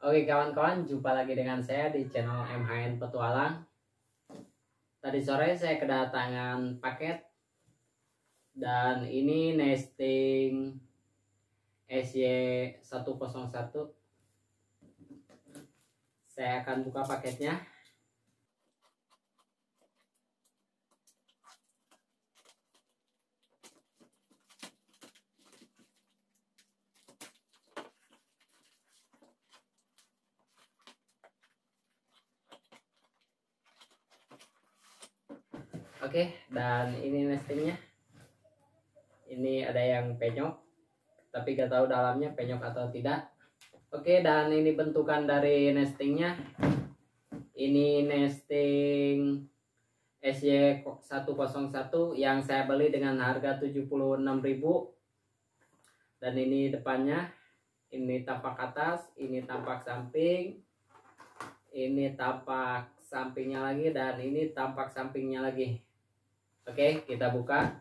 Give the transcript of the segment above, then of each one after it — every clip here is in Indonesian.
Oke kawan-kawan, jumpa lagi dengan saya di channel MHN Petualang. Tadi sore saya kedatangan paket dan ini nesting SY101. Saya akan buka paketnya. Oke, dan ini nestingnya. Ini ada yang penyok, tapi gak tahu dalamnya penyok atau tidak. Oke, dan ini bentukan dari nestingnya. Ini nesting SY101 yang saya beli dengan harga 76.000. Dan ini depannya. Ini tampak atas, ini tampak samping. Ini tampak sampingnya lagi dan ini tampak sampingnya lagi. Oke, kita buka.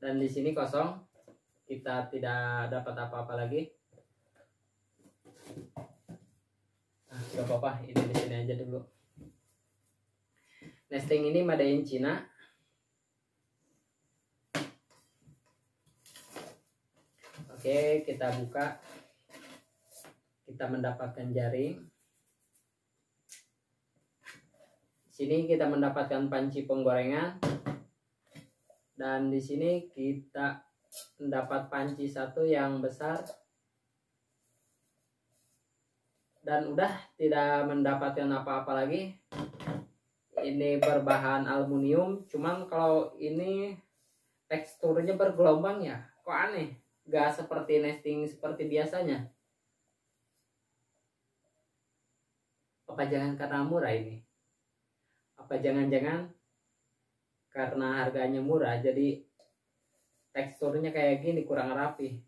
Dan di sini kosong. Kita tidak dapat apa-apa lagi. Ah, gak apa-apa, ini di sini aja dulu. Nesting ini made in Cina. Oke, kita buka kita mendapatkan jaring. Sini kita mendapatkan panci penggorengan. Dan di sini kita mendapat panci satu yang besar. Dan udah tidak mendapatkan apa-apa lagi. Ini berbahan aluminium, cuman kalau ini teksturnya bergelombang ya. Kok aneh? Gak seperti nesting seperti biasanya. Apa jangan karena murah ini? Apa jangan-jangan karena harganya murah jadi teksturnya kayak gini kurang rapi?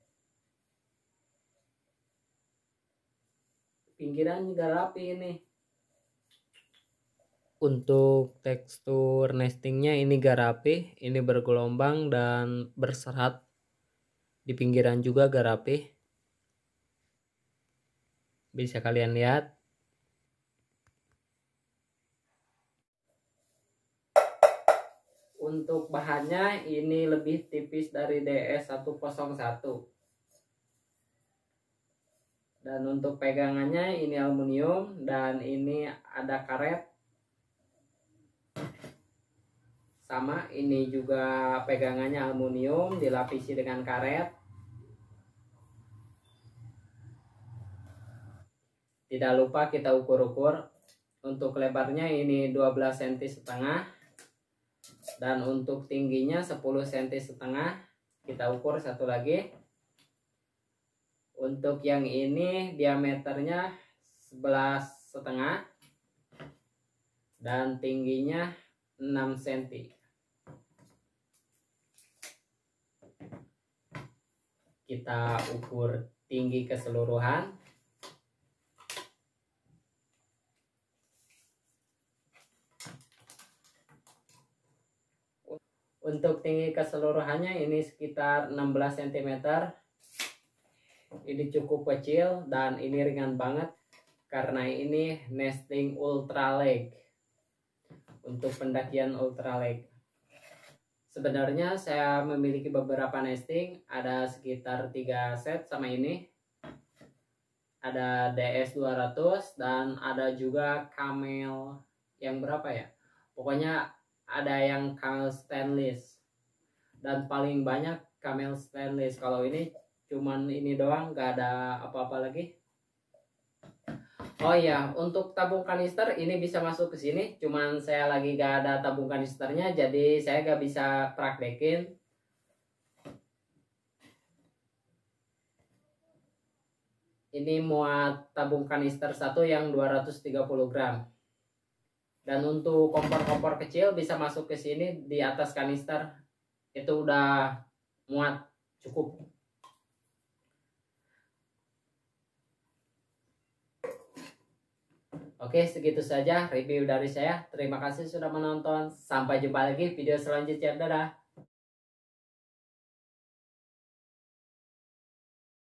Pinggiran juga rapi ini. Untuk tekstur nestingnya ini gak rapi ini bergelombang dan berserat. Di pinggiran juga gak rapi. Bisa kalian lihat bahannya ini lebih tipis dari DS101 dan untuk pegangannya ini aluminium dan ini ada karet. Sama ini juga pegangannya aluminium dilapisi dengan karet. Tidak lupa kita ukur-ukur. Untuk lebarnya ini 12 cm setengah dan untuk tingginya 10 cm setengah kita ukur satu lagi. Untuk yang ini diameternya 11 setengah dan tingginya 6 cm kita ukur tinggi keseluruhan Untuk tinggi keseluruhannya ini sekitar 16 cm. Ini cukup kecil dan ini ringan banget karena ini nesting ultra. Untuk pendakian ultra. Sebenarnya saya memiliki beberapa nesting, ada sekitar 3 set sama ini. Ada DS200 dan ada juga Camel yang berapa ya? Pokoknya ada yang camel stainless dan paling banyak camel stainless kalau ini cuman ini doang gak ada apa-apa lagi Oh iya, untuk tabung kanister ini bisa masuk ke sini. Cuman saya lagi gak ada tabung kanisternya, jadi saya gak bisa praktekin. Ini muat tabung kanister satu yang 230 gram. Dan untuk kompor-kompor kecil bisa masuk ke sini di atas kanister. Itu udah muat cukup. Oke, segitu saja review dari saya. Terima kasih sudah menonton. Sampai jumpa lagi video selanjutnya. Dadah.